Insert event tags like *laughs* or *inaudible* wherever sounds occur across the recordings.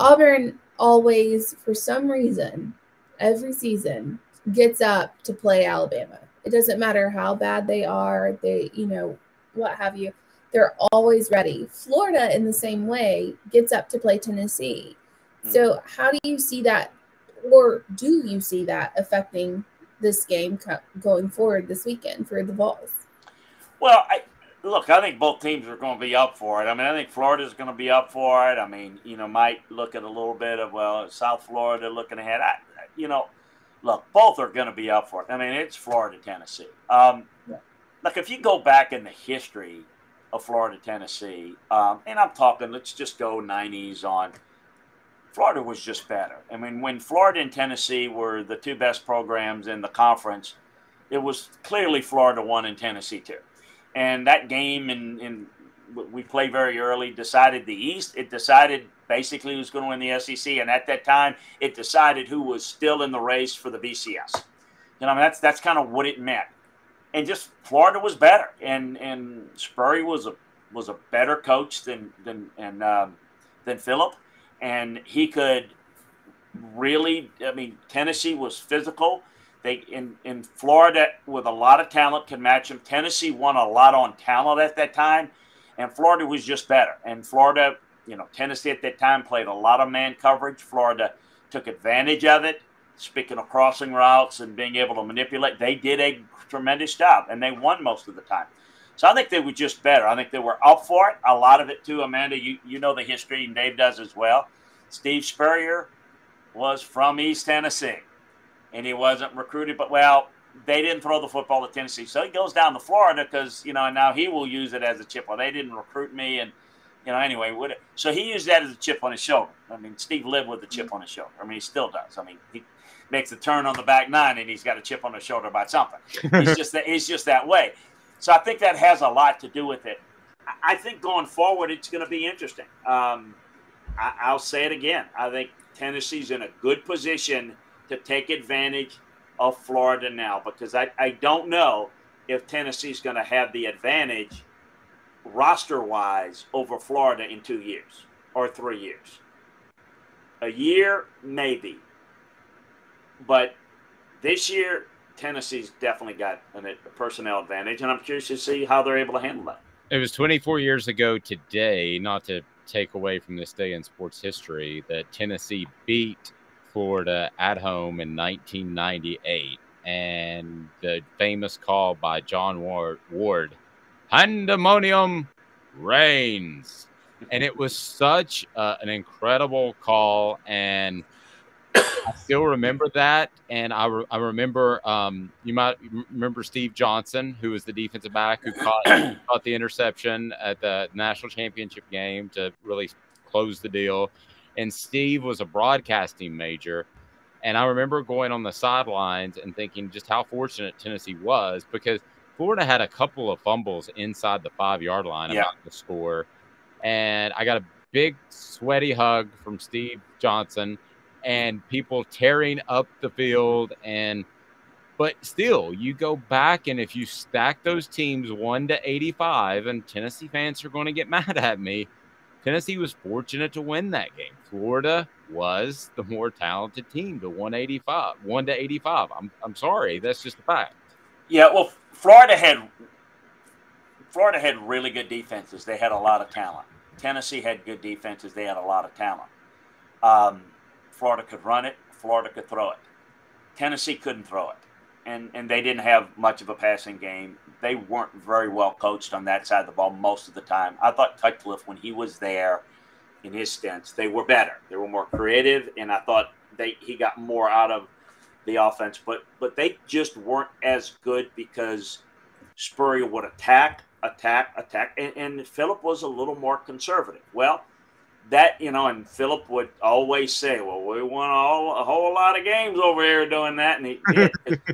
Auburn always, for some reason, every season gets up to play Alabama. It doesn't matter how bad they are, they, you know, what have you. They're always ready. Florida, in the same way, gets up to play Tennessee. Mm. So, how do you see that, or do you see that affecting this game going forward this weekend for the Vols? Well, I, look, I think both teams are going to be up for it. I mean, I think Florida's going to be up for it. I mean, you know, might look at a little bit of well, South Florida looking ahead. I, you know, look, both are going to be up for it. I mean, it's Florida, Tennessee. Um, yeah. Like if you go back in the history of Florida, Tennessee, um, and I'm talking, let's just go 90s on. Florida was just better. I mean, when Florida and Tennessee were the two best programs in the conference, it was clearly Florida one and Tennessee two. And that game in, in we play very early, decided the East. It decided basically who's going to win the SEC, and at that time, it decided who was still in the race for the BCS. You know, that's that's kind of what it meant. And just Florida was better, and and Spurrier was a was a better coach than than and um, than Phillip, and he could really. I mean, Tennessee was physical. They in in Florida with a lot of talent can match them. Tennessee won a lot on talent at that time and Florida was just better. And Florida, you know, Tennessee at that time played a lot of man coverage. Florida took advantage of it. Speaking of crossing routes and being able to manipulate, they did a tremendous job, and they won most of the time. So I think they were just better. I think they were up for it. A lot of it too, Amanda. You you know the history, and Dave does as well. Steve Spurrier was from East Tennessee, and he wasn't recruited, but well, they didn't throw the football to Tennessee. So he goes down to Florida because, you know, and now he will use it as a chip. Well, they didn't recruit me. And, you know, anyway, would it, so he used that as a chip on his shoulder. I mean, Steve lived with the chip on his shoulder. I mean, he still does. I mean, he makes a turn on the back nine and he's got a chip on his shoulder about something. He's just that, he's just that way. So I think that has a lot to do with it. I think going forward, it's going to be interesting. Um, I, I'll say it again. I think Tennessee's in a good position to take advantage – of Florida now because I, I don't know if Tennessee's going to have the advantage roster wise over Florida in two years or three years. A year, maybe. But this year, Tennessee's definitely got a personnel advantage, and I'm curious to see how they're able to handle that. It was 24 years ago today, not to take away from this day in sports history, that Tennessee beat Florida at home in 1998, and the famous call by John Ward, Ward Pandemonium reigns. And it was such uh, an incredible call. And I still remember that. And I, re- I remember, um, you might remember Steve Johnson, who was the defensive back who caught, *clears throat* caught the interception at the national championship game to really close the deal and Steve was a broadcasting major. And I remember going on the sidelines and thinking just how fortunate Tennessee was because Florida had a couple of fumbles inside the five yard line yeah. about the score. And I got a big sweaty hug from Steve Johnson and people tearing up the field. And, but still, you go back and if you stack those teams one to 85, and Tennessee fans are going to get *laughs* mad at me Tennessee was fortunate to win that game. Florida was the more talented team, the 185, 1 to 85. I'm, I'm sorry, that's just a fact. Yeah, well, Florida had Florida had really good defenses. They had a lot of talent. Tennessee had good defenses. They had a lot of talent. Um, Florida could run it. Florida could throw it. Tennessee couldn't throw it and and they didn't have much of a passing game. They weren't very well coached on that side of the ball most of the time. I thought Cutcliffe, when he was there in his stints, they were better. They were more creative, and I thought they he got more out of the offense. But but they just weren't as good because Spurrier would attack, attack, attack, and, and Phillip was a little more conservative. Well, that you know, and Phillip would always say, "Well, we won all, a whole lot of games over here doing that," and he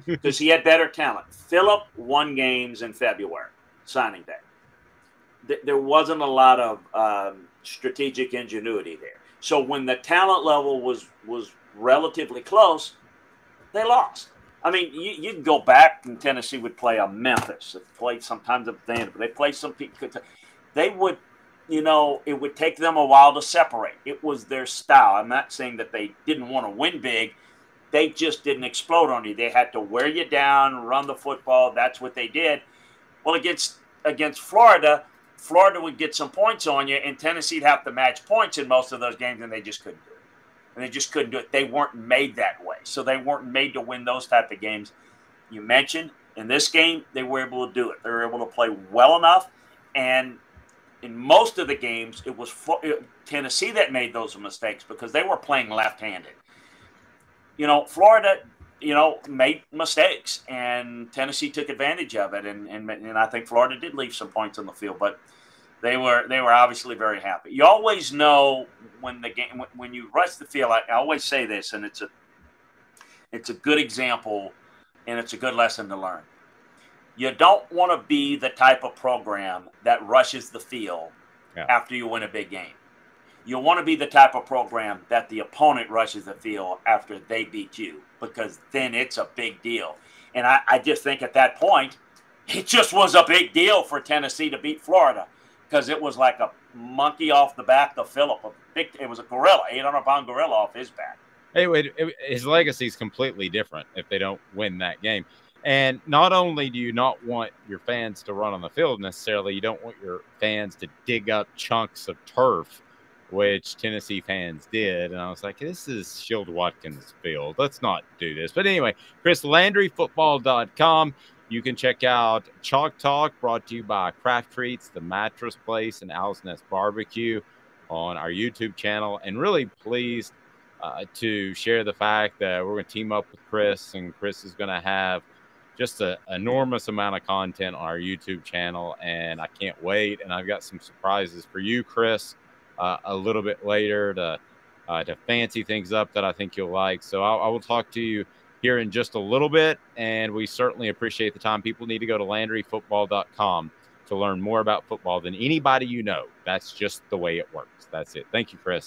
because *laughs* he, had better talent. Phillip won games in February signing day. there wasn't a lot of um, strategic ingenuity there. So when the talent level was was relatively close, they lost. I mean, you, you can go back and Tennessee would play a Memphis. They played sometimes a Vanderbilt. They played some people. They would you know, it would take them a while to separate. It was their style. I'm not saying that they didn't want to win big. They just didn't explode on you. They had to wear you down, run the football. That's what they did. Well, against against Florida, Florida would get some points on you, and Tennessee'd have to match points in most of those games, and they just couldn't do it. And they just couldn't do it. They weren't made that way. So they weren't made to win those type of games. You mentioned in this game, they were able to do it. They were able to play well enough. And in most of the games, it was Tennessee that made those mistakes because they were playing left handed. You know, Florida you know, made mistakes, and Tennessee took advantage of it, and, and and I think Florida did leave some points on the field, but they were they were obviously very happy. You always know when the game when you rush the field. I, I always say this, and it's a it's a good example, and it's a good lesson to learn. You don't want to be the type of program that rushes the field yeah. after you win a big game. You want to be the type of program that the opponent rushes the field after they beat you because then it's a big deal. And I, I just think at that point, it just was a big deal for Tennessee to beat Florida because it was like a monkey off the back of Phillip. A big, it was a gorilla, 800 pound gorilla off his back. Anyway, it, it, his legacy is completely different if they don't win that game. And not only do you not want your fans to run on the field necessarily, you don't want your fans to dig up chunks of turf which Tennessee fans did. And I was like, this is Shields-Watkins field. Let's not do this. But anyway, Chris Landry, You can check out Chalk Talk brought to you by Craft Treats, The Mattress Place, and Owl's Nest Barbecue on our YouTube channel. And really pleased uh, to share the fact that we're going to team up with Chris, and Chris is going to have just an enormous amount of content on our YouTube channel. And I can't wait. And I've got some surprises for you, Chris uh, a little bit later to uh, to fancy things up that I think you'll like. So I'll, I will talk to you here in just a little bit, and we certainly appreciate the time. People need to go to LandryFootball.com to learn more about football than anybody you know. That's just the way it works. That's it. Thank you, Chris.